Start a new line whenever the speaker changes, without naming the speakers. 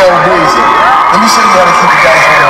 Let me show you how
to keep the guys right